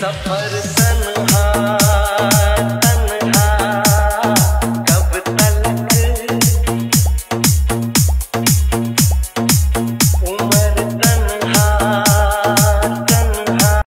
सफर तन्हा